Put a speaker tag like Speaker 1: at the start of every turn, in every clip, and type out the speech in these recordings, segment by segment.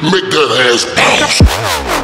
Speaker 1: Make that ass bounce.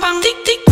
Speaker 2: tick tick tick